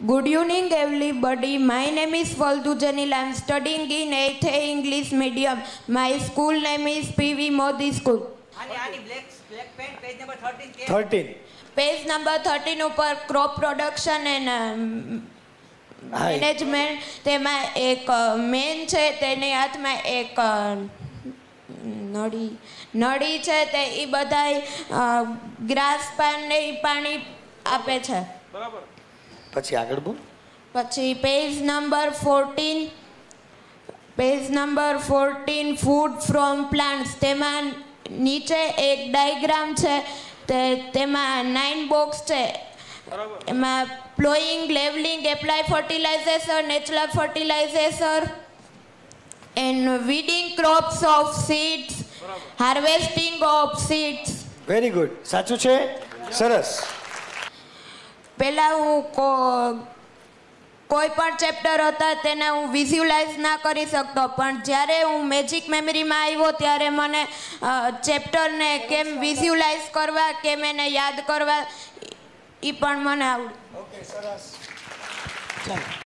Good evening, everybody. My name is Faldu Janil. I'm studying in 8th English medium. My school name is PV Modi School. આની આની black black pen page number 13 કે thirteen page number thirteen ઉપર crop production and management તેમાં એક main છે તેની હાથમાં એક નળી નળી છે તે એ બધાય ગ્રાસ પાન ને પાણી આપે છે પછી આગળ બોલ. પછી page number fourteen page number fourteen food from plants તેમાં નીચે એક ડાયગ્રામ છે તે તેમાં નાઇન બોક્સ છે. એમાં ploughing levelling apply fertilisation natural fertilisation and weeding crops of seeds harvesting of seeds very good સાચું છે? સરસ. પહેલાં હું કો કોઈ પણ ચેપ્ટર હતા તેને હું વિઝ્યુલાઇઝ ના કરી શકતો. પણ જ્યારે હું મેજિક મેમરીમાં આવ્યો ત્યારે મને ચેપ્ટરને કેમ વિઝ્યુલાઇઝ કરવા કેમ એને યાદ કરવા એ પણ મને આવડ્યું ચાલો.